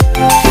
Thank